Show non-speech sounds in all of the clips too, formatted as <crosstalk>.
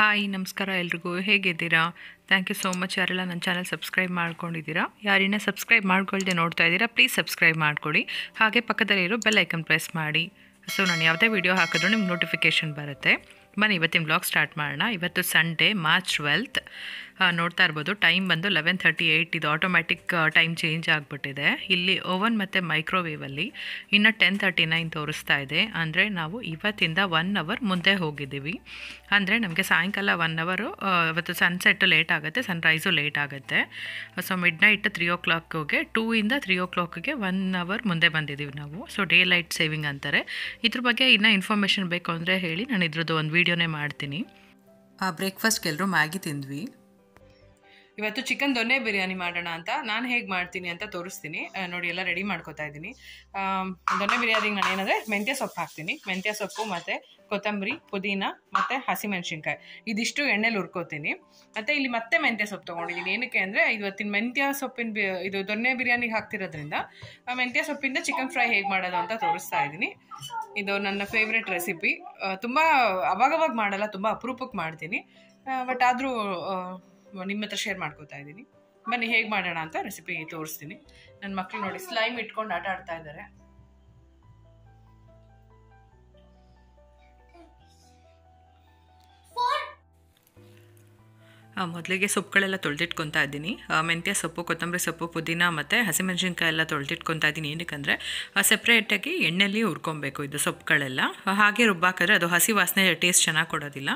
Hi, ನಮಸ್ಕಾರ ಎಲ್ರಿಗೂ. ಹೇಗಿದ್ದೀರಾ? ಥ್ಯಾಂಕ್ ಯು ಸೋ ಮಚ್ ಯಾರೆಲ್ಲ ನನ್ನ ಚಾನಲ್ ಸಬ್ಸ್ಕ್ರೈಬ್ ಮಾಡ್ಕೊಂಡಿದ್ದೀರಾ? ಯಾರಿನ ಸಬ್ಸ್ಕ್ರೈಬ್ ಮಾಡ್ಕೊಳ್ದೆ ನೋಡ್ತಾ ಇದ್ದೀರಾ ಪ್ಲೀಸ್ ಸಬ್ಸ್ಕ್ರೈಬ್ ಮಾಡ್ಕೊಳ್ಳಿ ಹಾಗೆ ಪಕ್ಕದಲ್ಲಿರೋ ಬೆಲ್ ಐಕನ್ ಪ್ರೆಸ್ ಮಾಡಿ. ಸೊ ನಾನು ಯಾವುದೇ ವಿಡಿಯೋ ಹಾಕಿದ್ರು ನಿಮ್ಗೆ ನೋಟಿಫಿಕೇಷನ್ ಬರುತ್ತೆ. ಬನ್ನಿ, ಇವತ್ತಿನ ಬ್ಲಾಗ್ ಸ್ಟಾರ್ಟ್ ಮಾಡೋಣ. ಇವತ್ತು ಸಂಡೇ ಮಾರ್ಚ್ ಟ್ವೆಲ್ತ್ ನೋಡ್ತಾ ಇರ್ಬೋದು. ಟೈಮ್ ಬಂದು ಲೆವೆನ್ ತರ್ಟಿ ಏಯ್ಟ್ ಇದು ಆಟೋಮ್ಯಾಟಿಕ್ ಟೈಮ್ ಚೇಂಜ್ ಆಗಿಬಿಟ್ಟಿದೆ. ಇಲ್ಲಿ ಓವನ್ ಮತ್ತು ಮೈಕ್ರೋವೇವಲ್ಲಿ ಇನ್ನು ಟೆನ್ ತರ್ಟಿ ನೈನ್ ತೋರಿಸ್ತಾ ಇದೆ. ಅಂದರೆ ನಾವು ಇವತ್ತಿಂದ ಒನ್ ಅವರ್ ಮುಂದೆ ಹೋಗಿದ್ದೀವಿ. ಅಂದರೆ ನಮಗೆ ಸಾಯಂಕಾಲ ಒನ್ ಅವರು ಇವತ್ತು ಸನ್ಸೆಟ್ಟು ಲೇಟ್ ಆಗುತ್ತೆ ಸನ್ರೈಸು ಲೇಟ್ ಆಗುತ್ತೆ. ಸೊ ಮಿಡ್ ನೈಟ್ ತ್ರೀ ಓ ಕ್ಲಾಕ್ಗೆ ಟೂ ಇಂದ ತ್ರೀ ಓ ಕ್ಲಾಕ್ಗೆ ಒನ್ ಅವರ್ ಮುಂದೆ ಬಂದಿದ್ದೀವಿ ನಾವು. ಸೊ ಡೇ ಲೈಟ್ ಸೇವಿಂಗ್ ಅಂತಾರೆ. ಇದ್ರ ಬಗ್ಗೆ ಇನ್ನೂ ಇನ್ಫಾರ್ಮೇಷನ್ ಬೇಕು ಅಂದರೆ ಹೇಳಿ. ನಾನು ಇದ್ರದ್ದು ಒಂದು ವೀಡಿಯೋನೇ ಮಾಡ್ತೀನಿ. ಬ್ರೇಕ್ಫಾಸ್ಟ್ಗೆ ಎಲ್ಲರೂ ಮ್ಯಾಗಿ ತಿಂದ್ವಿ. ಇವತ್ತು ಚಿಕನ್ ದೊನ್ನೆ ಬಿರಿಯಾನಿ ಮಾಡೋಣ ಅಂತ ನಾನು ಹೇಗೆ ಮಾಡ್ತೀನಿ ಅಂತ ತೋರಿಸ್ತೀನಿ. ನೋಡಿ, ಎಲ್ಲ ರೆಡಿ ಮಾಡ್ಕೋತಾ ಇದ್ದೀನಿ. ದೊನ್ನೆ ಬಿರಿಯಾನಿಗೆ ನಾನು ಏನಂದರೆ ಮೆಂತ್ಯ ಸೊಪ್ಪು ಹಾಕ್ತೀನಿ. ಮೆಂತ್ಯ ಸೊಪ್ಪು ಮತ್ತು ಕೊತ್ತಂಬರಿ, ಪುದೀನ ಮತ್ತು ಹಸಿಮೆಣಸಿನ್ಕಾಯಿ. ಇದಿಷ್ಟು ಎಣ್ಣೆಲಿ ಹುರ್ಕೋತೀನಿ. ಮತ್ತು ಇಲ್ಲಿ ಮತ್ತೆ ಮೆಂತ್ಯ ಸೊಪ್ಪು ತೊಗೊಂಡಿದ್ದೀನಿ. ಏನಕ್ಕೆ ಅಂದರೆ ಇವತ್ತಿನ ಮೆಂತ್ಯ ಸೊಪ್ಪಿನ ಬಿ, ಇದು ದೊನ್ನೆ ಬಿರಿಯಾನಿಗೆ ಹಾಕ್ತಿರೋದ್ರಿಂದ ಮೆಂತ್ಯ ಸೊಪ್ಪಿಂದ ಚಿಕನ್ ಫ್ರೈ ಹೇಗೆ ಮಾಡೋದು ಅಂತ ತೋರಿಸ್ತಾ ಇದ್ದೀನಿ. ಇದು ನನ್ನ ಫೇವ್ರೆಟ್ ರೆಸಿಪಿ ತುಂಬ ಅವಾಗವಾಗ ಮಾಡಲ್ಲ, ತುಂಬ ಅಪರೂಪಕ್ಕೆ ಮಾಡ್ತೀನಿ. ಬಟ್ ಆದರೂ ನಿಮ್ಮ ಹತ್ರ ಶೇರ್ ಮಾಡ್ಕೋತಾ ಇದ್ದೀನಿ. ಬನ್ನಿ, ಹೇಗೆ ಮಾಡೋಣ ಅಂತ ರೆಸಿಪಿ ತೋರಿಸ್ತೀನಿ. ನನ್ನ ಮಕ್ಕಳು ನೋಡಿ ಸ್ಲೈಮ್ ಇಟ್ಕೊಂಡು ಆಟ ಆಡ್ತಾ ಇದ್ದಾರೆ ಮೊದಲಿಗೆ ಸೊಪ್ಪುಗಳೆಲ್ಲ ತೊಳೆದಿಟ್ಕೊತಾ ಇದ್ದೀನಿ. ಮೆಂತ್ಯ ಸೊಪ್ಪು, ಕೊತ್ತಂಬರಿ ಸೊಪ್ಪು, ಪುದೀನ ಮತ್ತು ಹಸಿಮೆಣಸಿನ್ಕಾಯಿ ಎಲ್ಲ ತೊಳೆದಿಟ್ಕೊತಾ ಇದ್ದೀನಿ. ಏನಕ್ಕಂದರೆ ಸೆಪ್ರೇಟಾಗಿ ಎಣ್ಣೆಯಲ್ಲಿ ಹುರ್ಕೊಬೇಕು ಇದು ಸೊಪ್ಪುಗಳೆಲ್ಲ. ಹಾಗೆ ರುಬ್ಬಾಕಿದ್ರೆ ಅದು ಹಸಿ ವಾಸನೆ ಟೇಸ್ಟ್ ಚೆನ್ನಾಗಿ ಕೊಡೋದಿಲ್ಲ.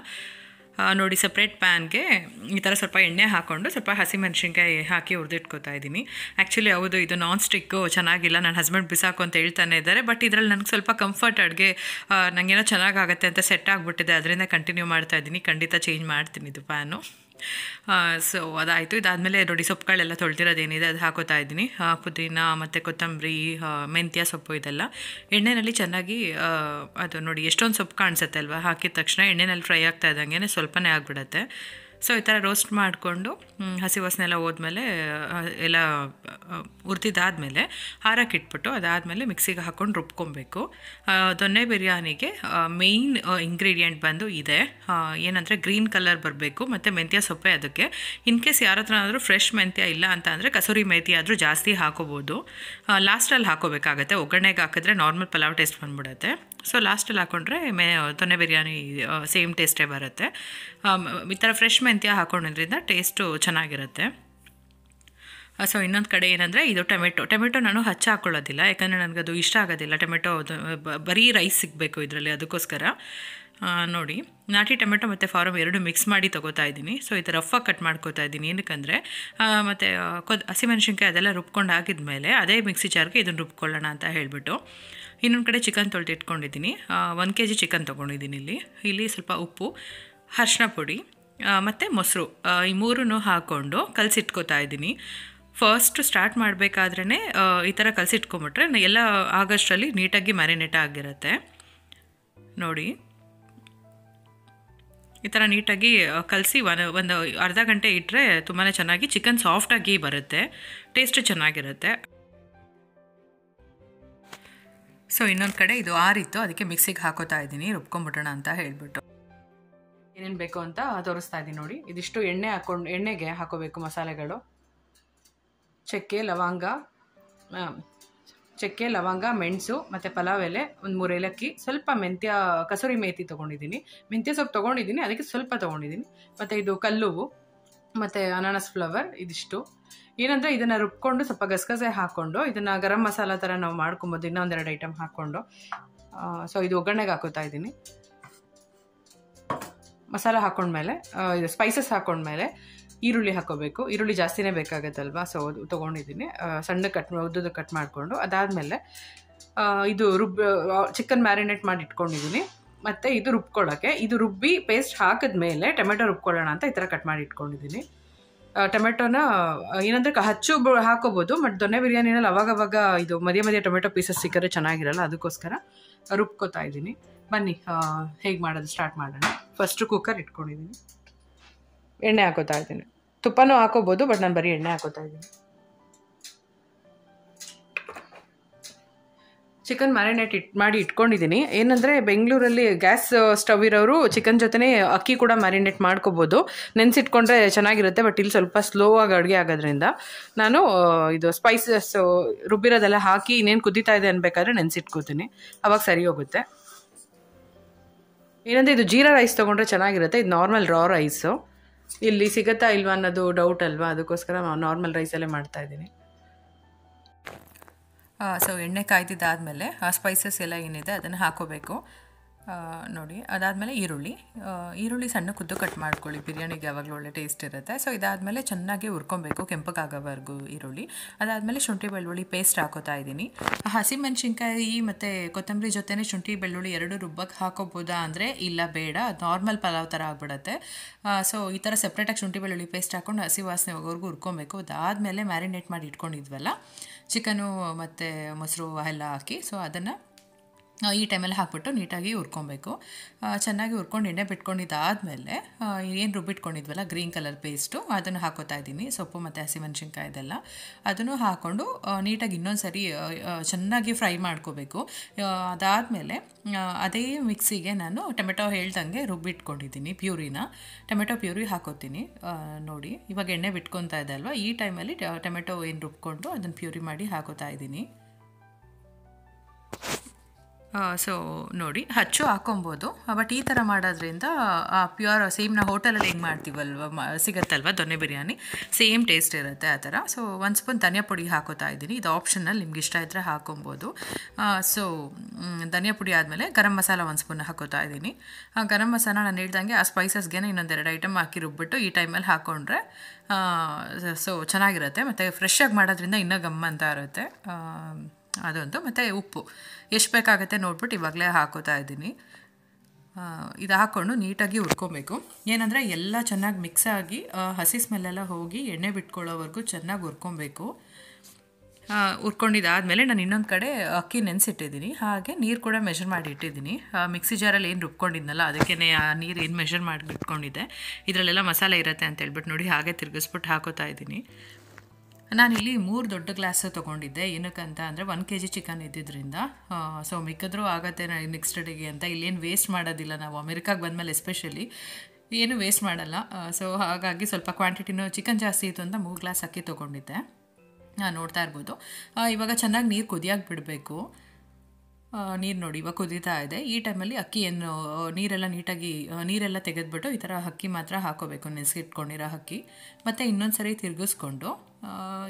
ನೋಡಿ ಸಪ್ರೇಟ್ ಪ್ಯಾನ್ಗೆ ಈ ಥರ ಸ್ವಲ್ಪ ಎಣ್ಣೆ ಹಾಕ್ಕೊಂಡು ಸ್ವಲ್ಪ ಹಸಿಮೆಣಸಿನ್ಕಾಯಿ ಹಾಕಿ ಹುರಿದಿಟ್ಕೋತಾ ಇದ್ದೀನಿ. ಆ್ಯಕ್ಚುಲಿ ಹೌದು, ಇದು ನಾನ್ ಸ್ಟಿಕ್ಕು ಚೆನ್ನಾಗಿಲ್ಲ. ನನ್ನ ಹಸ್ಬೆಂಡ್ ಬಿಸಾಕು ಅಂತ ಹೇಳ್ತಾನೆ ಇದ್ದಾರೆ. ಬಟ್ ಇದರಲ್ಲಿ ನನಗೆ ಸ್ವಲ್ಪ ಕಂಫರ್ಟ್ ಅಡುಗೆ ನನಗೇನೋ ಚೆನ್ನಾಗಾಗತ್ತೆ ಅಂತ ಸೆಟ್ ಆಗಿಬಿಟ್ಟಿದೆ. ಅದರಿಂದ ಕಂಟಿನ್ಯೂ ಮಾಡ್ತಾ ಇದ್ದೀನಿ. ಖಂಡಿತ ಚೇಂಜ್ ಮಾಡ್ತೀನಿ ಇದು ಪ್ಯಾನು <laughs> ಸೊ ಅದಾಯಿತು. ಇದಾದಮೇಲೆ ನೋಡಿ, ಸೊಪ್ಪುಗಳೆಲ್ಲ ತೊಳೆದಿರೋದೇನಿದೆ, ಅದು ಹಾಕೋತಾ ಇದ್ದೀನಿ. ಪುದೀನ ಮತ್ತು ಕೊತ್ತಂಬರಿ ಮೆಂತ್ಯ ಸೊಪ್ಪು ಇದೆಲ್ಲ. ಎಣ್ಣೆಯಲ್ಲಿ ಚೆನ್ನಾಗಿ ಅದು ನೋಡಿ, ಎಷ್ಟೊಂದು ಸೊಪ್ಪು ಕಾಣಿಸುತ್ತೆ ಅಲ್ವಾ? ಹಾಕಿದ ತಕ್ಷಣ ಎಣ್ಣೆನಲ್ಲಿ ಫ್ರೈ ಆಗ್ತಾ ಇದ್ದಂಗೆ ಸ್ವಲ್ಪನೇ ಆಗಿಬಿಡತ್ತೆ. ಸೊ ಈ ಥರ ರೋಸ್ಟ್ ಮಾಡಿಕೊಂಡು ಹಸಿ ವಾಸನೆ ಎಲ್ಲ ಹೋದ್ಮೇಲೆ ಎಲ್ಲ ಹುರಿದಿದ್ದಾದಮೇಲೆ ಹಾರಕ್ಕೆ ಇಟ್ಬಿಟ್ಟು ಅದಾದಮೇಲೆ ಮಿಕ್ಸಿಗೆ ಹಾಕ್ಕೊಂಡು ರುಬ್ಕೊಬೇಕು. ದೊನ್ನೆ ಬಿರಿಯಾನಿಗೆ ಮೇಯ್ನ್ ಇಂಗ್ರೀಡಿಯೆಂಟ್ ಬಂದು ಇದೆ. ಏನಂದರೆ ಗ್ರೀನ್ ಕಲರ್ ಬರಬೇಕು, ಮತ್ತು ಮೆಂತ್ಯ ಸೊಪ್ಪೆ ಅದಕ್ಕೆ. ಇನ್ ಕೇಸ್ ಯಾರ ಹತ್ರ ಆದರೂ ಫ್ರೆಶ್ ಮೆಂತ್ಯ ಇಲ್ಲ ಅಂತ ಅಂದರೆ ಕಸೂರಿ ಮೇಥಿ ಆದರೂ ಜಾಸ್ತಿ ಹಾಕೋಬೋದು. ಲಾಸ್ಟಲ್ಲಿ ಹಾಕೋಬೇಕಾಗತ್ತೆ. ಒಗ್ಗರಣೆಗೆ ಹಾಕಿದ್ರೆ ನಾರ್ಮಲ್ ಪಲಾವ್ ಟೇಸ್ಟ್ ಬಂದ್ಬಿಡುತ್ತೆ. ಸೊ ಲಾಸ್ಟಲ್ಲಿ ಹಾಕೊಂಡ್ರೆ ಮೇ, ದೊನ್ನೆ ಬಿರಿಯಾನಿ ಸೇಮ್ ಟೇಸ್ಟೇ ಬರುತ್ತೆ. ಈ ಥರ ಫ್ರೆಶ್ ಮೆಂತ್ಯ ಹಾಕೊಂಡಿದ್ರಿಂದ ಟೇಸ್ಟು ಚೆನ್ನಾಗಿರುತ್ತೆ. ಸೊ ಇನ್ನೊಂದು ಕಡೆ ಏನಂದರೆ ಇದು ಟೊಮೆಟೊ. ಟೊಮೆಟೊ ನಾನು ಹಚ್ಚ ಹಾಕ್ಕೊಳ್ಳೋದಿಲ್ಲ ಯಾಕಂದರೆ ನನಗದು ಇಷ್ಟ ಆಗೋದಿಲ್ಲ. ಟೊಮೆಟೊ ಅದು ಬರೀ ರೈಸ್ ಸಿಗಬೇಕು ಇದರಲ್ಲಿ ಅದಕ್ಕೋಸ್ಕರ. ನೋಡಿ. ನಾಟಿ ಟೊಮೆಟೊ ಮತ್ತು ಫಾರಮ್ ಎರಡು ಮಿಕ್ಸ್ ಮಾಡಿ ತೊಗೋತಾ ಇದ್ದೀನಿ. ಸೊ ಈ ಥರ ರಫಾಗಿ ಕಟ್ ಮಾಡ್ಕೋತಾ ಇದ್ದೀನಿ. ಏನಕ್ಕಂದರೆ ಮತ್ತು ಕೊದ್, ಹಸಿಮೆಣ್ಸಿನ್ಕಾಯಿ ಅದೆಲ್ಲ ರುಬ್ಕೊಂಡು ಹಾಕಿದ್ಮೇಲೆ ಅದೇ ಮಿಕ್ಸಿ ಜಾರ್ಗೆ ಇದನ್ನು ರುಬ್ಕೊಳ್ಳೋಣ ಅಂತ ಹೇಳಿಬಿಟ್ಟು ಇನ್ನೊಂದು ಕಡೆ ಚಿಕನ್ ತೊಳೆದಿಟ್ಕೊಂಡಿದ್ದೀನಿ ಒಂದು ಕೆ ಜಿ ಚಿಕನ್ ತೊಗೊಂಡಿದ್ದೀನಿ ಇಲ್ಲಿ. ಇಲ್ಲಿ ಸ್ವಲ್ಪ ಉಪ್ಪು ಅರ್ಶಿನ ಪುಡಿ ಮತ್ತು ಮೊಸರು. ಈ ಮೂರನ್ನು ಹಾಕ್ಕೊಂಡು ಕಲಸಿಟ್ಕೋತಾ ಇದ್ದೀನಿ. ಫಸ್ಟ್ ಸ್ಟಾರ್ಟ್ ಮಾಡಬೇಕಾದ್ರೇ ಈ ಥರ ಕಲಸಿಟ್ಕೊಂಬಿಟ್ರೆ ಎಲ್ಲ ಆಗಸ್ಟಲ್ಲಿ ನೀಟಾಗಿ ಮ್ಯಾರಿನೇಟ್ ಆಗಿರುತ್ತೆ. ನೋಡಿ. ಈ ಥರ ನೀಟಾಗಿ ಕಲಸಿ ಒಂದು ಒಂದು ಅರ್ಧ ಗಂಟೆ ಇಟ್ಟರೆ ತುಂಬಾ ಚೆನ್ನಾಗಿ ಚಿಕನ್ ಸಾಫ್ಟಾಗಿ ಬರುತ್ತೆ. ಟೇಸ್ಟ್ ಚೆನ್ನಾಗಿರುತ್ತೆ. ಸೊ ಇನ್ನೊಂದು ಕಡೆ ಇದು ಆರಿತ್ತು. ಅದಕ್ಕೆ ಮಿಕ್ಸಿಗೆ ಹಾಕೋತಾ ಇದ್ದೀನಿ. ರುಬ್ಕೊಂಬಿಡೋಣ ಅಂತ ಹೇಳ್ಬಿಟ್ಟು. ಏನೇನು ಬೇಕು ಅಂತ ತೋರಿಸ್ತಾ ಇದ್ದೀನಿ ನೋಡಿ. ಇದಿಷ್ಟು ಎಣ್ಣೆ ಹಾಕೊಂಡು ಎಣ್ಣೆಗೆ ಹಾಕೋಬೇಕು ಮಸಾಲೆಗಳು. ಚಕ್ಕೆ, ಲವಂಗ ಚಕ್ಕೆ, ಲವಂಗ, ಮೆಣಸು, ಮತ್ತು ಪಲಾವ್ ಎಲೆ, ಒಂದು ಮೂರು ಏಲಕ್ಕಿ, ಸ್ವಲ್ಪ ಮೆಂತ್ಯ, ಕಸೂರಿ ಮೇಥಿ ತೊಗೊಂಡಿದ್ದೀನಿ. ಮೆಂತ್ಯ ಸೊಪ್ಪು ತೊಗೊಂಡಿದ್ದೀನಿ, ಅದಕ್ಕೆ ಸ್ವಲ್ಪ ತೊಗೊಂಡಿದ್ದೀನಿ. ಮತ್ತು ಇದು ಕಲ್ಲು, ಮತ್ತು ಅನಾನಸ್ ಫ್ಲವರ್, ಇದಿಷ್ಟು. ಏನಂದರೆ ಇದನ್ನು ರುಬ್ಕೊಂಡು ಸ್ವಲ್ಪ ಗಸಗಸೆ ಹಾಕ್ಕೊಂಡು ಇದನ್ನು ಗರಂ ಮಸಾಲ ಥರ ನಾವು ಮಾಡ್ಕೊಬೋದು, ಇನ್ನೊಂದೆರಡು ಐಟಮ್ ಹಾಕ್ಕೊಂಡು ಸೊ ಇದು ಒಗ್ಗರಣೆಗೆ ಹಾಕೋತಾ ಇದ್ದೀನಿ. ಮಸಾಲ ಹಾಕೊಂಡ್ಮೇಲೆ ಸ್ಪೈಸಸ್ ಹಾಕೊಂಡ್ಮೇಲೆ ಈರುಳ್ಳಿ ಹಾಕೋಬೇಕು. ಈರುಳ್ಳಿ ಜಾಸ್ತಿನೇ ಬೇಕಾಗತ್ತಲ್ವಾ? ಸೊ ಅದು ತೊಗೊಂಡಿದ್ದೀನಿ. ಸಣ್ಣ ಕಟ್ ಉದ್ದದ ಕಟ್ ಮಾಡಿಕೊಂಡು, ಅದಾದಮೇಲೆ ಇದು ರುಬ್ಬ ಚಿಕನ್ ಮ್ಯಾರಿನೇಟ್ ಮಾಡಿ ಇಟ್ಕೊಂಡಿದ್ದೀನಿ ಮತ್ತು ಇದು ರುಬ್ಕೊಳ್ಳೋಕ್ಕೆ ಇದು ರುಬ್ಬಿ ಪೇಸ್ಟ್ ಹಾಕಿದ್ಮೇಲೆ ಟೊಮೆಟೊ ರುಬ್ಕೊಳ್ಳೋಣ ಅಂತ ಈ ಥರ ಕಟ್ ಮಾಡಿ ಇಟ್ಕೊಂಡಿದ್ದೀನಿ ಟೊಮೆಟೊನ ಏನಂದ್ರೆ ಹಚ್ಚು ಹಾಕೋಬೋದು ಬಟ್ ದೊನ್ನೆ ಬಿರಿಯಾನಿನಲ್ಲಿ ಅವಾಗವಾಗ ಇದು ಮದ್ಯ ಮದ್ಯ ಟೊಮೆಟೊ ಪೀಸಸ್ ಸಿಕ್ಕರೆ ಚೆನ್ನಾಗಿರಲ್ಲ, ಅದಕ್ಕೋಸ್ಕರ ರುಬ್ಕೋತಾ ಇದ್ದೀನಿ. ಬನ್ನಿ ಹೇಗೆ ಮಾಡೋದು ಸ್ಟಾರ್ಟ್ ಮಾಡೋಣ. ಫಸ್ಟು ಕುಕ್ಕರ್ ಇಟ್ಕೊಂಡಿದ್ದೀನಿ. ಎಣ್ಣೆ ಹಾಕೋತಾ ಇದ್ದೀನಿ. ತುಪ್ಪನೂ ಹಾಕೋಬೋದು ಬಟ್ ನಾನು ಬರೀ ಎಣ್ಣೆ ಹಾಕೋತಾ ಇದ್ದೀನಿ. ಚಿಕನ್ ಮ್ಯಾರಿನೇಟ್ ಇಟ್ ಮಾಡಿ ಇಟ್ಕೊಂಡಿದ್ದೀನಿ. ಏನಂದರೆ ಬೆಂಗಳೂರಲ್ಲಿ ಗ್ಯಾಸ್ ಸ್ಟವ್ ಇರೋರು ಚಿಕನ್ ಜೊತೆನೇ ಅಕ್ಕಿ ಕೂಡ ಮ್ಯಾರಿನೇಟ್ ಮಾಡ್ಕೋಬೋದು. ನೆನೆಸಿಟ್ಕೊಂಡ್ರೆ ಚೆನ್ನಾಗಿರುತ್ತೆ ಬಟ್ ಇಲ್ಲಿ ಸ್ವಲ್ಪ ಸ್ಲೋ ಆಗಿ ಅಡುಗೆ ಆಗೋದ್ರಿಂದ ನಾನು ಇದು ಸ್ಪೈಸಸ್ ರುಬ್ಬಿರೋದೆಲ್ಲ ಹಾಕಿ ಇನ್ನೇನು ಕುದೀತಾ ಇದೆ ಅನ್ಬೇಕಾದ್ರೆ ನೆನೆಸಿಟ್ಕೋತೀನಿ. ಅವಾಗ ಸರಿ ಹೋಗುತ್ತೆ. ಏನಂದರೆ ಇದು ಜೀರಾ ರೈಸ್ ತೊಗೊಂಡ್ರೆ ಚೆನ್ನಾಗಿರುತ್ತೆ. ಇದು ನಾರ್ಮಲ್ ರಾ ರೈಸು ಇಲ್ಲಿ ಸಿಗುತ್ತಾ ಇಲ್ವಾ ಅನ್ನೋದು ಡೌಟ್ ಅಲ್ವಾ? ಅದಕ್ಕೋಸ್ಕರ ನಾರ್ಮಲ್ ರೈಸಲ್ಲೇ ಮಾಡ್ತಾ ಇದ್ದೀನಿ. ಸೊ ಎಣ್ಣೆ ಕಾಯ್ದಿದ್ದಾದಮೇಲೆ, ಆ ಸ್ಪೈಸಸ್ ಎಲ್ಲ ಏನಿದೆ ಅದನ್ನು ಹಾಕೋಬೇಕು. ನೋಡಿ, ಅದಾದಮೇಲೆ ಈರುಳ್ಳಿ. ಈರುಳ್ಳಿ ಸಣ್ಣ ಕುದ್ದು ಕಟ್ ಮಾಡ್ಕೊಳ್ಳಿ. ಬಿರಿಯಾನಿಗೆ ಯಾವಾಗಲೂ ಒಳ್ಳೆ ಟೇಸ್ಟ್ ಇರುತ್ತೆ. ಸೊ ಇದಾದಮೇಲೆ ಚೆನ್ನಾಗಿ ಹುರ್ಕೊಬೇಕು ಕೆಂಪಗಾಗೋವರೆಗೂ ಈರುಳ್ಳಿ. ಅದಾದಮೇಲೆ ಶುಂಠಿ ಬೆಳ್ಳುಳ್ಳಿ ಪೇಸ್ಟ್ ಹಾಕೋತಾ ಇದ್ದೀನಿ. ಹಸಿಮೆಣಸಿನ್ಕಾಯಿ ಮತ್ತು ಕೊತ್ತಂಬರಿ ಜೊತೆನೇ ಶುಂಠಿ ಬೆಳ್ಳುಳ್ಳಿ ಎರಡು ರುಬ್ಬಕ್ಕೆ ಹಾಕೋಬೋದಾ ಅಂದರೆ ಇಲ್ಲ, ಬೇಡ. ನಾರ್ಮಲ್ ಪಲಾವ್ ಥರ ಆಗ್ಬಿಡುತ್ತೆ. ಸೊ ಈ ಥರ ಸಪ್ರೇಟಾಗಿ ಶುಂಠಿ ಬೆಳ್ಳುಳ್ಳಿ ಪೇಸ್ಟ್ ಹಾಕೊಂಡು ಹಸಿ ವಾಸನೆ ಹೋಗೋವರೆಗೂ ಹುರ್ಕೊಬೇಕು. ಅದಾದಮೇಲೆ ಮ್ಯಾರಿನೇಟ್ ಮಾಡಿ ಇಟ್ಕೊಂಡಿದ್ವಲ್ಲ, ಚಿಕನು ಮತ್ತು ಮೊಸರು ಎಲ್ಲ ಹಾಕಿ. ಸೊ ಅದನ್ನು ಈ ಟೈಮಲ್ಲಿ ಹಾಕ್ಬಿಟ್ಟು ನೀಟಾಗಿ ಹುರ್ಕೊಬೇಕು. ಚೆನ್ನಾಗಿ ಹುರ್ಕೊಂಡು ಎಣ್ಣೆ ಬಿಟ್ಕೊಂಡಿದ್ದಾದಮೇಲೆ ಏನು ರುಬ್ಬಿಟ್ಕೊಂಡಿದ್ವಲ್ಲ ಗ್ರೀನ್ ಕಲರ್ ಪೇಸ್ಟು, ಅದನ್ನು ಹಾಕೋತಾ ಇದ್ದೀನಿ. ಸೊಪ್ಪು ಮತ್ತು ಹಸಿಮೆಣ್ಸಿನ್ಕಾಯಿ ಇದೆಲ್ಲ. ಅದನ್ನು ಹಾಕ್ಕೊಂಡು ನೀಟಾಗಿ ಇನ್ನೊಂದು ಸರಿ ಚೆನ್ನಾಗಿ ಫ್ರೈ ಮಾಡ್ಕೋಬೇಕು. ಅದಾದಮೇಲೆ ಅದೇ ಮಿಕ್ಸಿಗೆ ನಾನು ಟೊಮೆಟೊ ಹೇಳ್ದಂಗೆ ರುಬ್ಬಿಟ್ಕೊಂಡಿದ್ದೀನಿ ಪ್ಯೂರಿನ. ಟೊಮೆಟೊ ಪ್ಯೂರಿ ಹಾಕೋತೀನಿ. ನೋಡಿ, ಇವಾಗ ಎಣ್ಣೆ ಬಿಟ್ಕೊತಾ ಇದೆ ಅಲ್ವಾ? ಈ ಟೈಮಲ್ಲಿ ಟೊಮೆಟೊ ಏನು ರುಬ್ಕೊಂಡು ಅದನ್ನು ಪ್ಯೂರಿ ಮಾಡಿ ಹಾಕೋತಾ ಇದ್ದೀನಿ. ಸೊ ನೋಡಿ, ಹಚ್ಚು ಹಾಕೊಬೋದು. ಬಟ್ ಈ ಥರ ಮಾಡೋದ್ರಿಂದ ಪ್ಯೂರ್ ಸೇಮ್ ನಾವು ಹೋಟೆಲಲ್ಲಿ ಹೆಂಗೆ ಮಾಡ್ತೀವಲ್ವ ಸಿಗತ್ತಲ್ವ ದೊನ್ನೆ ಬಿರಿಯಾನಿ? ಸೇಮ್ ಟೇಸ್ಟ್ ಇರುತ್ತೆ ಆ ಥರ ಸೊ ಒಂದು ಸ್ಪೂನ್ ಧನಿಯಾ ಪುಡಿ ಹಾಕೋತಾ ಇದ್ದೀನಿ. ಇದು ಆಪ್ಷನಲ್ಲಿ ನಿಮ್ಗೆ ಇಷ್ಟ ಇದ್ದರೆ ಹಾಕೊಬೋದು. ಸೊ ಧನಿಯಾ ಪುಡಿ ಆದಮೇಲೆ ಗರಂ ಮಸಾಲ ಒಂದು ಸ್ಪೂನ್ ಹಾಕೋತಾ ಇದ್ದೀನಿ. ಗರಂ ಮಸಾಲ ನಾನು ಹೇಳ್ದಂಗೆ ಆ ಸ್ಪೈಸಸ್ಗೆ ಇನ್ನೊಂದೆರಡು ಐಟಮ್ ಹಾಕಿ ರುಬ್ಬಿಟ್ಟು ಈ ಟೈಮಲ್ಲಿ ಹಾಕ್ಕೊಂಡ್ರೆ ಸೊ ಚೆನ್ನಾಗಿರುತ್ತೆ. ಮತ್ತು ಫ್ರೆಶ್ ಆಗಿ ಮಾಡೋದ್ರಿಂದ ಇನ್ನೂ ಗಮ್ಮ ಅಂತ ಇರುತ್ತೆ ಅದೊಂದು ಮತ್ತು ಉಪ್ಪು. ಎಷ್ಟು ಬೇಕಾಗುತ್ತೆ ನೋಡ್ಬಿಟ್ಟು ಇವಾಗಲೇ ಹಾಕೋತಾ ಇದ್ದೀನಿ. ಇದು ಹಾಕ್ಕೊಂಡು ನೀಟಾಗಿ ಹುರ್ಕೊಬೇಕು. ಏನಂದರೆ ಎಲ್ಲ ಚೆನ್ನಾಗಿ ಮಿಕ್ಸ್ ಆಗಿ ಹಸಿ ಸ್ಮೆಲ್ಲೆಲ್ಲ ಹೋಗಿ ಎಣ್ಣೆ ಬಿಟ್ಕೊಳ್ಳೋವರೆಗೂ ಚೆನ್ನಾಗಿ ಹುರ್ಕೊಬೇಕು. ಹುರ್ಕೊಂಡಿದ್ದಾದಮೇಲೆ ನಾನು ಇನ್ನೊಂದು ಕಡೆ ಅಕ್ಕಿ ನೆನೆಸಿಟ್ಟಿದ್ದೀನಿ. ಹಾಗೆ ನೀರು ಕೂಡ ಮೆಷರ್ ಮಾಡಿ ಇಟ್ಟಿದ್ದೀನಿ. ಮಿಕ್ಸಿ ಜಾರಲ್ಲಿ ಏನು ರುಬ್ಕೊಂಡಿದ್ನಲ್ಲ ಅದಕ್ಕೇ ಆ ನೀರು ಏನು ಮೆಷರ್ ಮಾಡಿ ಇಟ್ಕೊಂಡಿದ್ದೆ ಇದರಲ್ಲೆಲ್ಲ ಮಸಾಲೆ ಇರುತ್ತೆ ಅಂತ ಹೇಳ್ಬಿಟ್ಟು ನೋಡಿ, ಹಾಗೆ ತಿರುಗಿಸ್ಬಿಟ್ಟು ಹಾಕೋತಾ ಇದ್ದೀನಿ. ನಾನಿಲ್ಲಿ ಮೂರು ದೊಡ್ಡ ಗ್ಲಾಸ್ ತೊಗೊಂಡಿದ್ದೆ. ಏನಕ್ಕಂತ ಅಂದರೆ ಒನ್ ಕೆ ಜಿ ಚಿಕನ್ ಇದ್ದಿದ್ದರಿಂದ ಸೊ ಮಿಕ್ಕಿದ್ರೂ ಆಗತ್ತೆ ನೆಕ್ಸ್ಟ್ ಡೇಗೆ ಅಂತ. ಇಲ್ಲೇನು ವೇಸ್ಟ್ ಮಾಡೋದಿಲ್ಲ ನಾವು. ಅಮೆರಿಕಾಗೆ ಬಂದಮೇಲೆ ಎಸ್ಪೆಷಲಿ ಏನು ವೇಸ್ಟ್ ಮಾಡಲ್ಲ. ಸೊ ಹಾಗಾಗಿ ಸ್ವಲ್ಪ ಕ್ವಾಂಟಿಟಿನೂ ಚಿಕನ್ ಜಾಸ್ತಿ ಇತ್ತು ಅಂತ ಮೂರು ಗ್ಲಾಸ್ ಅಕ್ಕಿ ತೊಗೊಂಡಿದ್ದೆ. ನೋಡ್ತಾ ಇರ್ಬೋದು. ಇವಾಗ ಚೆನ್ನಾಗಿ ನೀರು ಕುದಿಯಾಗಿ ಬಿಡಬೇಕು. ನೀರು ನೋಡಿ ಇವಾಗ ಕುದೀತಾ ಇದೆ. ಈ ಟೈಮಲ್ಲಿ ಅಕ್ಕಿ ಏನು ಆ, ನೀರೆಲ್ಲ ನೀಟಾಗಿ ನೀರೆಲ್ಲ ತೆಗೆದ್ಬಿಟ್ಟು ಈ ಥರ ಅಕ್ಕಿ ಮಾತ್ರ ಹಾಕೋಬೇಕು. ನೆನೆಸಿಟ್ಕೊಂಡಿರೋ ಅಕ್ಕಿ. ಮತ್ತು ಇನ್ನೊಂದು ಸರಿ ತಿರುಗಿಸ್ಕೊಂಡು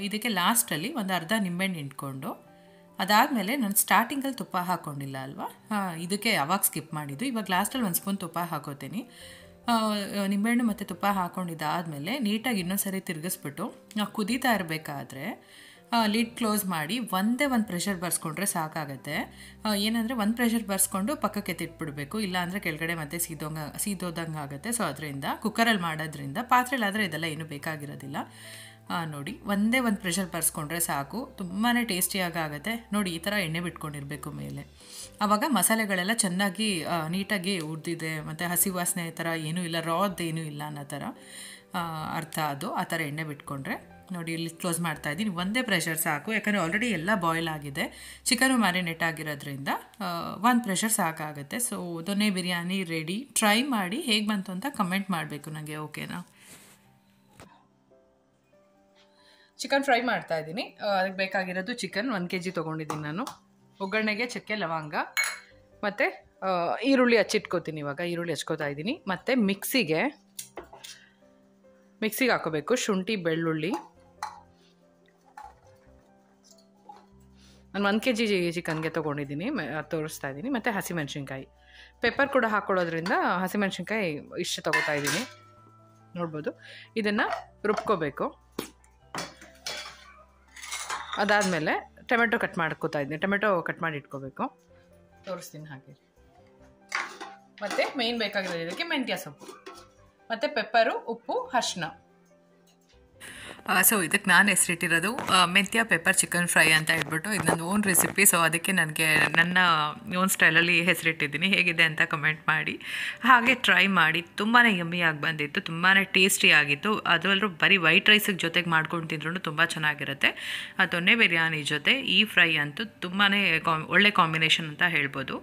ಇದಕ್ಕೆ ಲಾಸ್ಟಲ್ಲಿ ಒಂದು ಅರ್ಧ ನಿಂಬೆಹಣ್ಣು ಇಟ್ಕೊಂಡು ಅದಾದಮೇಲೆ ನಾನು ಸ್ಟಾರ್ಟಿಂಗಲ್ಲಿ ತುಪ್ಪ ಹಾಕ್ಕೊಂಡಿಲ್ಲ ಅಲ್ವಾ? ಇದಕ್ಕೆ ಯಾವಾಗ ಸ್ಕಿಪ್ ಮಾಡಿದ್ದು? ಇವಾಗ ಲಾಸ್ಟಲ್ಲಿ ಒಂದು ಸ್ಪೂನ್ ತುಪ್ಪ ಹಾಕೋತೀನಿ. ನಿಂಬೆಹಣ್ಣು ಮತ್ತು ತುಪ್ಪ ಹಾಕ್ಕೊಂಡಿದ್ದಾದಮೇಲೆ ನೀಟಾಗಿ ಇನ್ನೊಂದು ಸರಿ ತಿರುಗಿಸ್ಬಿಟ್ಟು ನಾವು ಕುದೀತಾ ಇರಬೇಕಾದ್ರೆ ಲಿಡ್ ಕ್ಲೋಸ್ ಮಾಡಿ ಒಂದೇ ಒಂದು ಪ್ರೆಷರ್ ಬರ್ಸ್ಕೊಂಡ್ರೆ ಸಾಕಾಗುತ್ತೆ. ಏನಂದರೆ ಒಂದು ಪ್ರೆಷರ್ ಬರ್ಸ್ಕೊಂಡು ಪಕ್ಕಕ್ಕೆ ಎತ್ತಿಟ್ಬಿಡ್ಬೇಕು. ಇಲ್ಲಾಂದರೆ ಕೆಳಗಡೆ ಮತ್ತೆ ಸೀದೋಂಗ, ಸೀದೋದಂಗೆ ಆಗುತ್ತೆ. ಸೊ ಅದರಿಂದ ಕುಕ್ಕರಲ್ಲಿ ಮಾಡೋದ್ರಿಂದ ಪಾತ್ರೆಲಾದರೆ ಇದೆಲ್ಲ ಏನೂ ಬೇಕಾಗಿರೋದಿಲ್ಲ. ನೋಡಿ, ಒಂದೇ ಒಂದು ಪ್ರೆಷರ್ ಬರ್ಸ್ಕೊಂಡ್ರೆ ಸಾಕು. ತುಂಬಾ ಟೇಸ್ಟಿಯಾಗಿ ಆಗುತ್ತೆ ನೋಡಿ, ಈ ಥರ ಎಣ್ಣೆ ಬಿಟ್ಕೊಂಡಿರಬೇಕು ಮೇಲೆ. ಆವಾಗ ಮಸಾಲೆಗಳೆಲ್ಲ ಚೆನ್ನಾಗಿ ನೀಟಾಗಿ ಉರಿದಿದೆ. ಮತ್ತು ಹಸಿ ವಾಸನೆ ಥರ ಏನೂ ಇಲ್ಲ ರಾದ್ದೇನೂ ಏನೂ ಇಲ್ಲ ಅನ್ನೋ ಥರ ಅರ್ಥ ಅದು. ಆ ಥರ ಎಣ್ಣೆ ಬಿಟ್ಕೊಂಡ್ರೆ ನೋಡಿ, ಇಲ್ಲಿ ಕ್ಲೋಸ್ ಮಾಡ್ತಾ ಇದ್ದೀನಿ. ಒಂದೇ ಪ್ರೆಷರ್ ಸಾಕು. ಯಾಕಂದರೆ ಆಲ್ರೆಡಿ ಎಲ್ಲ ಬಾಯ್ಲ್ ಆಗಿದೆ. ಚಿಕನು ಮ್ಯಾರಿನೇಟ್ ಆಗಿರೋದ್ರಿಂದ ಒಂದು ಪ್ರೆಷರ್ ಸಾಕಾಗುತ್ತೆ. So Donne biryani ready try ಮಾಡಿ ಹೇಗೆ ಬಂತು ಅಂತ ಕಮೆಂಟ್ ಮಾಡಬೇಕು ನನಗೆ ಓಕೆನಾ ಚಿಕನ್ ಫ್ರೈ ಮಾಡ್ತಾ ಇದ್ದೀನಿ. ಅದಕ್ಕೆ ಬೇಕಾಗಿರೋದು ಚಿಕನ್ ಒಂದು ಕೆ ಜಿ ತೊಗೊಂಡಿದ್ದೀನಿ ನಾನು. ಒಗ್ಗರಣೆಗೆ ಚಕ್ಕೆ ಲವಂಗ, ಮತ್ತು ಈರುಳ್ಳಿ ಹಚ್ಚಿಟ್ಕೋತೀನಿ ಇವಾಗ. ಈರುಳ್ಳಿ ಹಚ್ಕೋತಾ ಇದ್ದೀನಿ. ಮತ್ತು ಮಿಕ್ಸಿಗೆ ಮಿಕ್ಸಿಗೆ ಹಾಕೋಬೇಕು ಶುಂಠಿ, ಬೆಳ್ಳುಳ್ಳಿ. ನಾನು ಒಂದು ಕೆ ಜಿ ಚಿಕನ್ಗೆ ತೊಗೊಂಡಿದ್ದೀನಿ ತೋರಿಸ್ತಾ ಇದ್ದೀನಿ. ಮತ್ತು ಹಸಿಮೆಣ್ಸಿನ್ಕಾಯಿ. ಪೆಪ್ಪರ್ ಕೂಡ ಹಾಕ್ಕೊಳ್ಳೋದ್ರಿಂದ ಹಸಿಮೆಣ್ಸಿನ್ಕಾಯಿ ಇಷ್ಟು ತೊಗೋತಾ ಇದ್ದೀನಿ. ನೋಡ್ಬೋದು. ಇದನ್ನು ರುಬ್ಕೋಬೇಕು. ಅದಾದಮೇಲೆ ಟೊಮೆಟೊ ಕಟ್ ಮಾಡ್ಕೋತಾ ಇದ್ದೀನಿ. ಟೊಮೆಟೊ ಕಟ್ ಮಾಡಿ ಇಟ್ಕೋಬೇಕು. ತೋರಿಸ್ತೀನಿ ಹಾಗೆ. ಮತ್ತು ಮೇಯ್ನ್ ಬೇಕಾಗಿರೋದು ಇದಕ್ಕೆ ಮೆಂತ್ಯ ಸೊಪ್ಪು. ಮತ್ತು ಪೆಪ್ಪರು ಉಪ್ಪು ಅರ್ಶಿನ ಸೊ ಇದಕ್ಕೆ ನಾನು ಹೆಸರಿಟ್ಟಿರೋದು ಮೆಂತ್ಯ ಪೆಪ್ಪರ್ ಚಿಕನ್ ಫ್ರೈ ಅಂತ ಹೇಳ್ಬಿಟ್ಟು ಇದು ನನ್ನ ಓನ್ ರೆಸಿಪಿ ಸೊ ಅದಕ್ಕೆ ನನಗೆ ನನ್ನ ಓನ್ ಸ್ಟೈಲಲ್ಲಿ ಹೆಸರಿಟ್ಟಿದ್ದೀನಿ. ಹೇಗಿದೆ ಅಂತ ಕಮೆಂಟ್ ಮಾಡಿ. ಹಾಗೆ ಟ್ರೈ ಮಾಡಿ. ತುಂಬಾ ಯಮ್ಮಿಯಾಗಿ ಬಂದಿತ್ತು ತುಂಬಾ ಟೇಸ್ಟಿ ಆಗಿತ್ತು. ಅದರಲ್ಲೂ ಬರೀ ವೈಟ್ ರೈಸಿಗೆ ಜೊತೆಗೆ ಮಾಡ್ಕೊಂಡು ತಿಂದ್ರೂ ತುಂಬ ಚೆನ್ನಾಗಿರುತ್ತೆ. ದೊನ್ನೆ ಬಿರಿಯಾನಿ ಜೊತೆ ಈ ಫ್ರೈ ಅಂತೂ ತುಂಬಾ ಒಳ್ಳೆ ಕಾಂಬಿನೇಷನ್ ಅಂತ ಹೇಳ್ಬೋದು.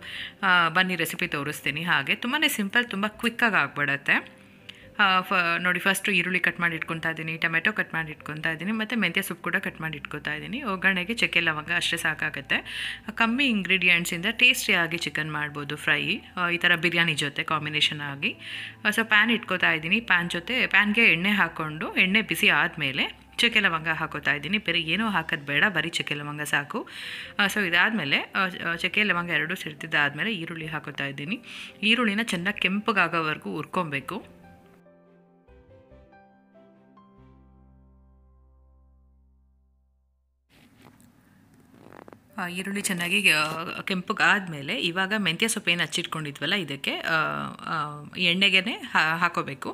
ಬನ್ನಿ ರೆಸಿಪಿ ತೋರಿಸ್ತೀನಿ. ಹಾಗೆ ತುಂಬಾ ಸಿಂಪಲ್ ತುಂಬ ಕ್ವಿಕ್ಕಾಗಿ ಆಗಿಬಿಡತ್ತೆ. ಫ, ನೋಡಿ ಫಸ್ಟು ಈರುಳ್ಳಿ ಕಟ್ ಮಾಡಿ ಇಟ್ಕೊತಾ ಇದ್ದೀನಿ, ಟೊಮೆಟೊ ಕಟ್ ಮಾಡಿ ಇಟ್ಕೊತಾ ಇದ್ದೀನಿ, ಮತ್ತು ಮೆಂತ್ಯ ಸೊಪ್ಪು ಕೂಡ ಕಟ್ ಮಾಡಿ ಇಟ್ಕೊತಾ ಇದ್ದೀನಿ. ಒಗ್ಗರಣೆಗೆ ಚಕ್ಕೆ ಲವಂಗ, ಅಷ್ಟೇ ಸಾಕಾಗುತ್ತೆ. ಕಮ್ಮಿ ಇಂಗ್ರೀಡಿಯೆಂಟ್ಸಿಂದ ಟೇಸ್ಟಿಯಾಗಿ ಚಿಕನ್ ಮಾಡ್ಬೋದು ಫ್ರೈ ಈ ಥರ ಬಿರಿಯಾನಿ ಜೊತೆ ಕಾಂಬಿನೇಷನ್ ಆಗಿ. ಸೊ ಪ್ಯಾನ್ ಇಟ್ಕೊತಾ ಇದ್ದೀನಿ. ಪ್ಯಾನ್ ಜೊತೆ ಪ್ಯಾನ್ಗೆ ಎಣ್ಣೆ ಹಾಕ್ಕೊಂಡು ಎಣ್ಣೆ ಬಿಸಿ ಆದಮೇಲೆ ಚಕ್ಕೆ ಲವಂಗ ಹಾಕೋತಾ ಇದ್ದೀನಿ. ಬೇರೆ ಏನೂ ಹಾಕೋದು ಬೇಡ, ಬರೀ ಚಕ್ಕೆ ಲವಂಗ ಸಾಕು. ಸೊ ಇದಾದಮೇಲೆ ಚಕ್ಕೆ ಲವಂಗ ಎರಡೂ ಸಿಡ್ತಿದ್ದಾದಮೇಲೆ ಈರುಳ್ಳಿ ಹಾಕೋತಾ ಇದ್ದೀನಿ. ಈರುಳ್ಳಿನ ಚೆನ್ನಾಗಿ ಕೆಂಪಗಾಗೋವರೆಗೂ ಹುರ್ಕೊಬೇಕು. ಈರುಳ್ಳಿ ಚೆನ್ನಾಗಿ ಕೆಂಪಗಾದಮೇಲೆ ಇವಾಗ ಮೆಂತ್ಯ ಸೊಪ್ಪು ಏನು ಹಚ್ಚಿಟ್ಕೊಂಡಿದ್ವಲ್ಲ ಇದಕ್ಕೆ ಎಣ್ಣೆಗೆ ಹಾಕೋಬೇಕು.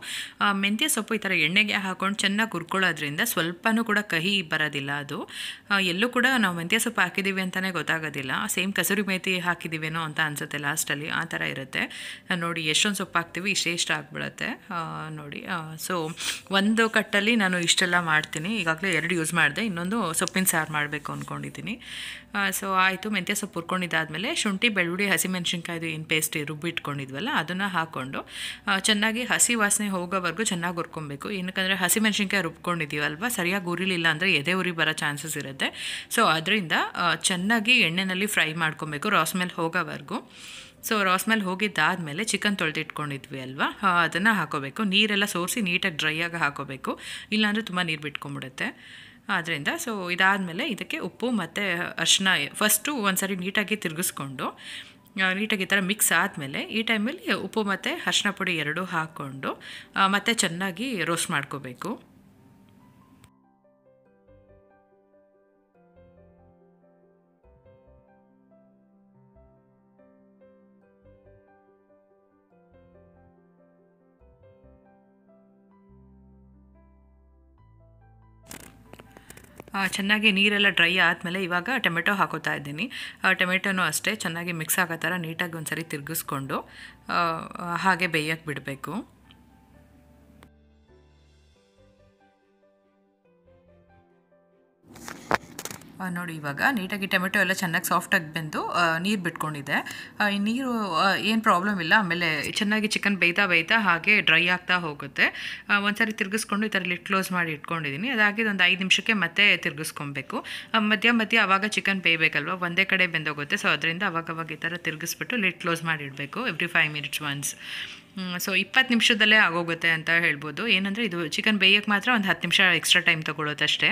ಮೆಂತ್ಯ ಸೊಪ್ಪು ಈ ಥರ ಎಣ್ಣೆಗೆ ಹಾಕೊಂಡು ಚೆನ್ನಾಗಿ ಹುರ್ಕೊಳ್ಳೋದ್ರಿಂದ ಸ್ವಲ್ಪನೂ ಕೂಡ ಕಹಿ ಬರೋದಿಲ್ಲ ಅದು. ಎಲ್ಲೂ ಕೂಡ ನಾವು ಮೆಂತ್ಯ ಸೊಪ್ಪು ಹಾಕಿದ್ದೀವಿ ಅಂತಲೇ ಗೊತ್ತಾಗೋದಿಲ್ಲ. ಸೇಮ್ ಕಸೂರಿ ಮೇತಿ ಹಾಕಿದ್ದೀವೇನೋ ಅಂತ ಅನಿಸುತ್ತೆ ಲಾಸ್ಟಲ್ಲಿ ಆ ಥರ ಇರುತ್ತೆ. ನೋಡಿ ಎಷ್ಟೊಂದು ಸೊಪ್ಪು ಹಾಕ್ತೀವಿ, ಇಷ್ಟೇ ಇಷ್ಟ ಆಗ್ಬಿಡುತ್ತೆ. ನೋಡಿ ಸೊ ಒಂದು ಕಟ್ಟಲ್ಲಿ ನಾನು ಇಷ್ಟೆಲ್ಲ ಮಾಡ್ತೀನಿ. ಈಗಾಗಲೇ ಎರಡು ಯೂಸ್ ಮಾಡಿದೆ, ಇನ್ನೊಂದು ಸೊಪ್ಪಿನ ಸಾರು ಮಾಡಬೇಕು ಅಂದ್ಕೊಂಡಿದ್ದೀನಿ ಸೊ ಆಯಿತು, ಮೆಂತ್ಯ ಸೊಪ್ಪು ಹುರ್ಕೊಂಡಿದ್ದಾದಮೇಲೆ ಶುಂಠಿ, ಬೆಳ್ಳುಳ್ಳಿ ಹಸಿಮೆಣ್ಸಿನ್ಕಾಯ್ದು ಏನು ಪೇಸ್ಟ್ ರುಬ್ಬಿಟ್ಕೊಂಡಿದ್ವಲ್ಲ, ಅದನ್ನು ಹಾಕ್ಕೊಂಡು ಚೆನ್ನಾಗಿ ಹಸಿ ವಾಸನೆ ಹೋಗೋವರೆಗೂ ಚೆನ್ನಾಗಿ ಹುರ್ಕೊಬೇಕು. ಏನಕ್ಕಂದರೆ ಹಸಿಮೆಣ್ಸಿನ್ಕಾಯಿ ರುಬ್ಕೊಂಡಿದ್ದೀವಲ್ವ, ಸರಿಯಾಗಿ ಉರಿಲಿಲ್ಲ ಅಂದರೆ ಎದೆ ಉರಿ ಬರೋ ಚಾನ್ಸಸ್ ಇರುತ್ತೆ. ಸೊ ಅದರಿಂದ ಚೆನ್ನಾಗಿ ಎಣ್ಣೆಯಲ್ಲಿ ಫ್ರೈ ಮಾಡ್ಕೊಬೇಕು ರಾಸ್ ಮೇಲೆ ಹೋಗೋವರೆಗೂ. ಸೊ ರಾಸ್ ಮೇಲೆ ಹೋಗಿದ್ದಾದಮೇಲೆ ಚಿಕನ್ ತೊಳೆದಿಟ್ಕೊಂಡಿದ್ವಿ ಅಲ್ವಾ ಅದನ್ನು ಹಾಕೋಬೇಕು. ನೀರೆಲ್ಲ ಸೋರಿಸಿ ನೀಟಾಗಿ ಡ್ರೈ ಆಗಿ ಹಾಕೋಬೇಕು. ಇಲ್ಲಾಂದರೆ ತುಂಬ ನೀರು ಬಿಟ್ಕೊಂಬಿಡುತ್ತೆ ಆದ್ದರಿಂದ ಸೊ ಇದಾದಮೇಲೆ ಇದಕ್ಕೆ ಉಪ್ಪು ಮತ್ತು ಅರಿಶಿನ ಫಸ್ಟು ಒಂದು ಸಾರಿ ನೀಟಾಗಿ ತಿರುಗಿಸ್ಕೊಂಡು ನೀಟಾಗಿ ಈ ಥರ ಮಿಕ್ಸ್ ಆದಮೇಲೆ ಈ ಟೈಮಲ್ಲಿ ಉಪ್ಪು ಮತ್ತು ಅರಿಶಿನ ಪುಡಿ ಎರಡೂ ಹಾಕ್ಕೊಂಡು ಮತ್ತು ಮತ್ತೆ ಚೆನ್ನಾಗಿ ರೋಸ್ಟ್ ಮಾಡ್ಕೋಬೇಕು. ಚೆನ್ನಾಗಿ ನೀರೆಲ್ಲ ಡ್ರೈ ಆದಮೇಲೆ ಇವಾಗ ಟೊಮೆಟೊ ಹಾಕೋತಾ ಇದ್ದೀನಿ. ಟೊಮೆಟೊನು ಅಷ್ಟೇ ಚೆನ್ನಾಗಿ ಮಿಕ್ಸ್ ಆಗೋ ಥರ ನೀಟಾಗಿ ಒಂದ್ಸರಿ ತಿರುಗಿಸ್ಕೊಂಡು ಹಾಗೆ ಬೇಯಕ್ಕೆ ಬಿಡಬೇಕು. ನೋಡಿ ಇವಾಗ ನೀಟಾಗಿ ಟೊಮೆಟೊ ಎಲ್ಲ ಚೆನ್ನಾಗಿ ಸಾಫ್ಟಾಗಿ ಬೆಂದು ನೀರು ಬಿಟ್ಕೊಂಡಿದೆ. ಈ ನೀರು ಏನು ಪ್ರಾಬ್ಲಮ್ ಇಲ್ಲ. ಆಮೇಲೆ ಚೆನ್ನಾಗಿ ಚಿಕನ್ ಬೇಯ್ತಾ ಬೇಯ್ತಾ ಹಾಗೆ ಡ್ರೈ ಆಗ್ತಾ ಹೋಗುತ್ತೆ. ಒಂದ್ಸರಿ ತಿರುಗಿಸ್ಕೊಂಡು ಈ ಥರ ಲಿಟ್ ಕ್ಲೋಸ್ ಮಾಡಿ ಇಟ್ಕೊಂಡಿದ್ದೀನಿ ಅದಾಗಿದ್ದು ಒಂದು ಐದು ನಿಮಿಷಕ್ಕೆ ಮತ್ತೆ ತಿರುಗಿಸ್ಕೊಬೇಕು. ಮಧ್ಯ ಮಧ್ಯ ಆವಾಗ ಚಿಕನ್ ಬೇಯಬೇಕಲ್ವ? ಒಂದೇ ಕಡೆ ಬೆಂದೋಗುತ್ತೆ. ಸೊ ಅದರಿಂದ ಅವಾಗವಾಗ ಅವಾಗ ಈ ಥರ ತಿರುಗಿಸ್ಬಿಟ್ಟು lid close ಮಾಡಿಡಬೇಕು every five minutes once so ಇಪ್ಪತ್ತು ನಿಮಿಷದಲ್ಲೇ ಆಗೋಗುತ್ತೆ ಅಂತ ಹೇಳ್ಬೋದು. ಏನಂದರೆ ಇದು ಚಿಕನ್ ಬೇಯಕ್ಕೆ ಮಾತ್ರ ಒಂದು ಹತ್ತು ನಿಮಿಷ ಎಕ್ಸ್ಟ್ರಾ ಟೈಮ್ ತೊಗೊಳೋದಷ್ಟೇ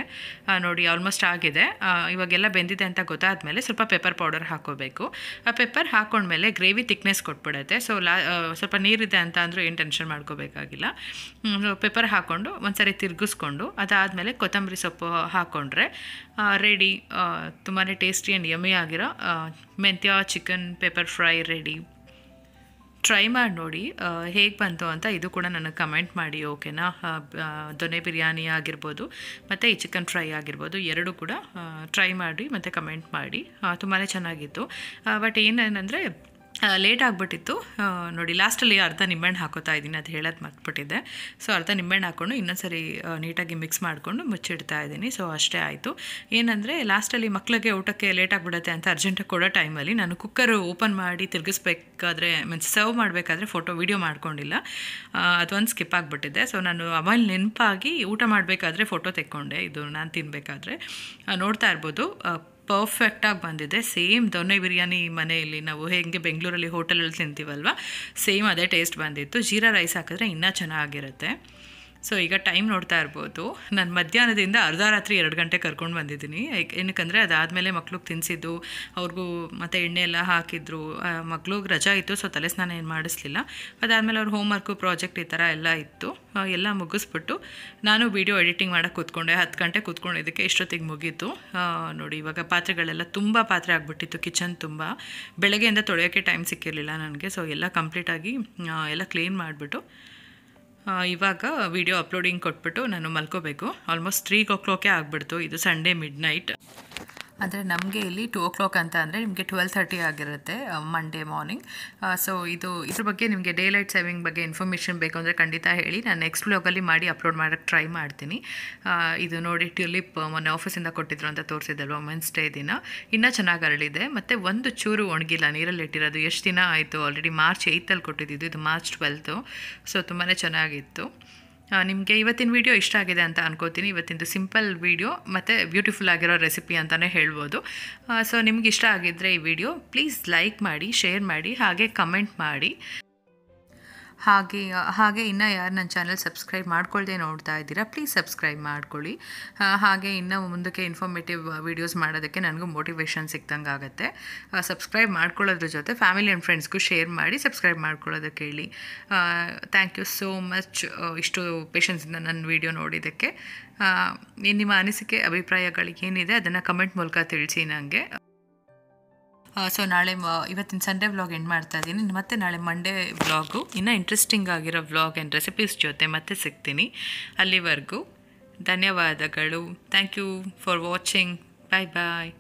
ನೋಡಿ ಆಲ್ಮೋಸ್ಟ್ ಆಗಿದೆ. ಇವಾಗೆಲ್ಲ ಬೆಂದಿದೆ ಅಂತ ಗೊತ್ತಾದಮೇಲೆ ಸ್ವಲ್ಪ ಪೆಪ್ಪರ್ ಪೌಡರ್ ಹಾಕೋಬೇಕು ಆ ಪೆಪ್ಪರ್ ಹಾಕೊಂಡ್ಮೇಲೆ ಗ್ರೇವಿ ತಿಕ್ನೆಸ್ ಕೊಟ್ಬಿಡುತ್ತೆ. ಸೊ ಲಾ ಸ್ವಲ್ಪ ನೀರಿದೆ ಅಂತ ಅಂದರೂ ಏನು ಟೆನ್ಷನ್ ಮಾಡ್ಕೋಬೇಕಾಗಿಲ್ಲ. ಪೆಪ್ಪರ್ ಹಾಕ್ಕೊಂಡು ಒಂದ್ಸರಿ ತಿರುಗಿಸ್ಕೊಂಡು ಅದಾದಮೇಲೆ ಕೊತ್ತಂಬರಿ ಸೊಪ್ಪು ಹಾಕ್ಕೊಂಡ್ರೆ ರೆಡಿ ತುಂಬಾ ಟೇಸ್ಟಿ ಆ್ಯಂಡ್ ಯಮ್ಮಿ ಆಗಿರೋ ಮೆಂತ್ಯ chicken pepper fry ready try ಮಾಡಿ ನೋಡಿ. ಹೇಗೆ ಬಂತು ಅಂತ ಇದು ಕೂಡ ನನಗೆ ಕಮೆಂಟ್ ಮಾಡಿ ಓಕೆನಾ ದೊನೆ ಬಿರಿಯಾನಿ ಆಗಿರ್ಬೋದು, ಮತ್ತು ಈ ಚಿಕನ್ ಫ್ರೈ ಆಗಿರ್ಬೋದು, ಎರಡು ಕೂಡ ಟ್ರೈ ಮಾಡಿ, ಮತ್ತು ಕಮೆಂಟ್ ಮಾಡಿ. ತುಂಬಾ ಚೆನ್ನಾಗಿತ್ತು. ಬಟ್ ಏನೇನಂದರೆ ಲೇಟ್ ಆಗಿಬಿಟ್ಟಿತ್ತು. ನೋಡಿ ಲಾಸ್ಟಲ್ಲಿ ಅರ್ಧ ನಿಂಬೆಹಣ್ಣು ಹಾಕೋತಾ ಇದ್ದೀನಿ ಅದು ಹೇಳೋದು ಮರ್ತ್ಬಿಟ್ಟಿದ್ದೆ. ಸೊ ಅರ್ಧ ನಿಂಬೆಹಣ್ಣು ಹಾಕ್ಕೊಂಡು ಇನ್ನೊಂದ್ಸರಿ ಸರಿ ನೀಟಾಗಿ ಮಿಕ್ಸ್ ಮಾಡಿಕೊಂಡು ಮುಚ್ಚಿಡ್ತಾ ಇದ್ದೀನಿ. ಸೊ ಅಷ್ಟೇ ಆಯಿತು. ಏನಂದರೆ ಲಾಸ್ಟಲ್ಲಿ ಮಕ್ಕಳಿಗೆ ಊಟಕ್ಕೆ ಲೇಟ್ ಆಗಿಬಿಡುತ್ತೆ ಅಂತ ಅರ್ಜೆಂಟಾಗಿ ಕೊಡೋ ಟೈಮಲ್ಲಿ ನಾನು ಕುಕ್ಕರ್ ಓಪನ್ ಮಾಡಿ ತಿರುಗಿಸ್ಬೇಕಾದ್ರೆ ಮೀನ್ಸ್ ಸರ್ವ್ ಮಾಡಬೇಕಾದ್ರೆ ಫೋಟೋ ವೀಡಿಯೋ ಮಾಡ್ಕೊಂಡಿಲ್ಲ. ಅದು ಅದೊಂದು ಸ್ಕಿಪ್ ಆಗಿಬಿಟ್ಟಿದೆ. ಸೊ ನಾನು ಆಮೇಲೆ ನೆನಪಾಗಿ ಊಟ ಮಾಡಬೇಕಾದ್ರೆ ಫೋಟೋ ತೆಕ್ಕೊಂಡೆ. ಇದು ನಾನು ತಿನ್ನಬೇಕಾದ್ರೆ ನೋಡ್ತಾ ಇರ್ಬೋದು. ಪರ್ಫೆಕ್ಟಾಗಿ ಬಂದಿದೆ. ಸೇಮ್ ದೊನ್ನೆ ಬಿರಿಯಾನಿ ಮನೆಯಲ್ಲಿ ನಾವು ಹೇಗೆ ಬೆಂಗಳೂರಲ್ಲಿ ಹೋಟೆಲಲ್ಲಿ ತಿಂತೀವಲ್ವ? ಸೇಮ್ ಅದೇ ಟೇಸ್ಟ್ ಬಂದಿತ್ತು. ಜೀರಾ ರೈಸ್ ಹಾಕಿದ್ರೆ ಇನ್ನೂ ಚೆನ್ನಾಗಿರುತ್ತೆ. ಸೊ ಈಗ ಟೈಮ್ ನೋಡ್ತಾ ಇರ್ಬೋದು. ನಾನು ಮಧ್ಯಾಹ್ನದಿಂದ ಅರ್ಧ ರಾತ್ರಿ ಎರಡು ಗಂಟೆ ಕರ್ಕೊಂಡು ಬಂದಿದ್ದೀನಿ. ಏನಕ್ಕಂದರೆ ಅದಾದಮೇಲೆ ಮಕ್ಳಿಗೆ ತಿನ್ನಿಸಿದ್ದು ಅವ್ರಿಗೂ ಮತ್ತು ಎಣ್ಣೆ ಎಲ್ಲ ಹಾಕಿದ್ರು ಮಕ್ಳಿಗೆ ರಜಾ ಇತ್ತು ಸೊ ತಲೆ ಸ್ನಾನ ಏನು ಮಾಡಿಸ್ಲಿಲ್ಲ. ಅದಾದಮೇಲೆ ಅವ್ರ ಹೋಮ್ವರ್ಕು ಪ್ರಾಜೆಕ್ಟ್ ಈ ಥರ ಎಲ್ಲ ಇತ್ತು. ಎಲ್ಲ ಮುಗಿಸ್ಬಿಟ್ಟು ನಾನು ವೀಡಿಯೋ ಎಡಿಟಿಂಗ್ ಮಾಡೋಕ್ಕೆ ಕೂತ್ಕೊಂಡೆ. ಹತ್ತು ಗಂಟೆ ಕೂತ್ಕೊಂಡಿದ್ದಕ್ಕೆ ಇಷ್ಟೊತ್ತಿಗೆ ಮುಗೀತು. ನೋಡಿ, ಇವಾಗ ಪಾತ್ರೆಗಳೆಲ್ಲ ತುಂಬ ಪಾತ್ರೆ ಆಗಿಬಿಟ್ಟಿತ್ತು ಕಿಚನ್ ತುಂಬ. ಬೆಳಗ್ಗೆಯಿಂದ ತೊಳೆಯೋಕ್ಕೆ ಟೈಮ್ ಸಿಕ್ಕಿರಲಿಲ್ಲ ನನಗೆ. ಸೊ ಎಲ್ಲ ಕಂಪ್ಲೀಟಾಗಿ ಎಲ್ಲ ಕ್ಲೀನ್ ಮಾಡಿಬಿಟ್ಟು ಇವಾಗ ವಿಡಿಯೋ ಅಪ್ಲೋಡಿಂಗ್ ಕೊಟ್ಬಿಟ್ಟು ನಾನು ಮಲ್ಕೋಬೇಕು. ಆಲ್ಮೋಸ್ಟ್ ತ್ರೀ ಓ ಕ್ಲಾಕೇ ಆಗಿಬಿಡ್ತು. ಇದು ಸಂಡೇ ಮಿಡ್ ನೈಟ್ ಅಂದರೆ ನಮಗೆ ಇಲ್ಲಿ ಟೂ ಓ ಕ್ಲಾಕ್ ಅಂತ ಅಂದರೆ ನಿಮಗೆ ಟ್ವೆಲ್ ಥರ್ಟಿ ಆಗಿರುತ್ತೆ ಮಂಡೇ ಮಾರ್ನಿಂಗ್ ಸೊ ಇದು ಇದ್ರ ಬಗ್ಗೆ ನಿಮಗೆ ಡೇ ಲೈಟ್ ಸೇವಿಂಗ್ ಬಗ್ಗೆ ಇನ್ಫಾರ್ಮೇಷನ್ ಬೇಕು ಅಂದರೆ ಖಂಡಿತ ಹೇಳಿ. ನಾನು ನೆಕ್ಸ್ಟ್ ಬ್ಲಾಗಲ್ಲಿ ಮಾಡಿ ಅಪ್ಲೋಡ್ ಮಾಡೋಕ್ಕೆ ಟ್ರೈ ಮಾಡ್ತೀನಿ. ಇದು ನೋಡಿ ಟ್ಯೂಲಿಪ್ ಮೊನ್ನೆ ಆಫೀಸಿಂದ ಕೊಟ್ಟಿದ್ರು ಅಂತ ತೋರಿಸಿದ್ದಲ್ವ ವುಮೆನ್ಸ್ ಡೇ ದಿನ. ಇನ್ನೂ ಚೆನ್ನಾಗಿ ಅರಳಿದೆ. ಮತ್ತು ಒಂದು ಚೂರು ಒಣಗಿಲ್ಲ, ನೀರಲ್ಲಿ ಇಟ್ಟಿರೋದು. ಎಷ್ಟು ದಿನ ಆಯಿತು? ಆಲ್ರೆಡಿ ಮಾರ್ಚ್ ಏಯ್ತಲ್ಲಿ ಕೊಟ್ಟಿದ್ದು. ಇದು ಮಾರ್ಚ್ ಟ್ವೆಲ್ತು ಸೊ ತುಂಬಾ ಚೆನ್ನಾಗಿತ್ತು. ನಿಮಗೆ ಇವತ್ತಿನ ವಿಡಿಯೋ ಇಷ್ಟ ಆಗಿದೆ ಅಂತ ಅನ್ಕೋತೀನಿ. ಇವತ್ತಿಂದು ಸಿಂಪಲ್ ವಿಡಿಯೋ ಮತ್ತು ಬ್ಯೂಟಿಫುಲ್ ಆಗಿರೋ ರೆಸಿಪಿ ಅಂತಲೇ ಹೇಳ್ಬೋದು. ಸೊ ನಿಮ್ಗೆ ಇಷ್ಟ ಆಗಿದ್ದರೆ ಈ ವಿಡಿಯೋ ಪ್ಲೀಸ್ ಲೈಕ್ ಮಾಡಿ ಶೇರ್ ಮಾಡಿ, ಹಾಗೆ ಕಮೆಂಟ್ ಮಾಡಿ. ಹಾಗೆ ಹಾಗೆ ಇನ್ನೂ ಯಾರು ನನ್ನ ಚಾನಲ್ ಸಬ್ಸ್ಕ್ರೈಬ್ ಮಾಡ್ಕೊಳ್ಳದೆ ನೋಡ್ತಾ ಇದ್ದೀರಾ ಪ್ಲೀಸ್ ಸಬ್ಸ್ಕ್ರೈಬ್ ಮಾಡ್ಕೊಳ್ಳಿ. ಹಾಗೆ ಇನ್ನೂ ಮುಂದಕ್ಕೆ ಇನ್ಫಾರ್ಮೇಟಿವ್ ವೀಡಿಯೋಸ್ ಮಾಡೋದಕ್ಕೆ ನನಗೂ ಮೋಟಿವೇಶನ್ ಸಿಕ್ದಂಗೆ ಆಗುತ್ತೆ. ಸಬ್ಸ್ಕ್ರೈಬ್ ಮಾಡ್ಕೊಳ್ಳೋದ್ರ ಜೊತೆ ಫ್ಯಾಮಿಲಿ ಆ್ಯಂಡ್ ಫ್ರೆಂಡ್ಸ್ಗೂ ಶೇರ್ ಮಾಡಿ ಸಬ್ಸ್ಕ್ರೈಬ್ ಮಾಡ್ಕೊಳ್ಳೋದಕ್ಕೆ ಹೇಳಿ ಥ್ಯಾಂಕ್ ಯು ಸೋ ಮಚ್ ಇಷ್ಟು ಪೇಷನ್ಸಿಂದ ನನ್ನ ವಿಡಿಯೋ ನೋಡಿದ್ದಕ್ಕೆ. ನಿಮ್ಮ ಅನಿಸಿಕೆ ಅಭಿಪ್ರಾಯಗಳಿಗೆ ಏನಿದೆ ಅದನ್ನು ಕಮೆಂಟ್ ಮೂಲಕ ತಿಳಿಸಿ ನನಗೆ ಸೊ ನಾಳೆ ಇವತ್ತಿನ ಸಂಡೇ ವ್ಲಾಗ್ ಎಂಡ್ ಮಾಡ್ತಾ ಇದ್ದೀನಿ. ಮತ್ತೆ ನಾಳೆ ಮಂಡೇ ವ್ಲಾಗು ಇನ್ನೂ ಇಂಟ್ರೆಸ್ಟಿಂಗ್ ಆಗಿರೋ ವ್ಲಾಗ್ ಆ್ಯಂಡ್ ರೆಸಿಪೀಸ್ ಜೊತೆ ಮತ್ತೆ ಸಿಗ್ತೀನಿ. ಅಲ್ಲಿವರೆಗೂ ಧನ್ಯವಾದಗಳು. Thank you for watching bye bye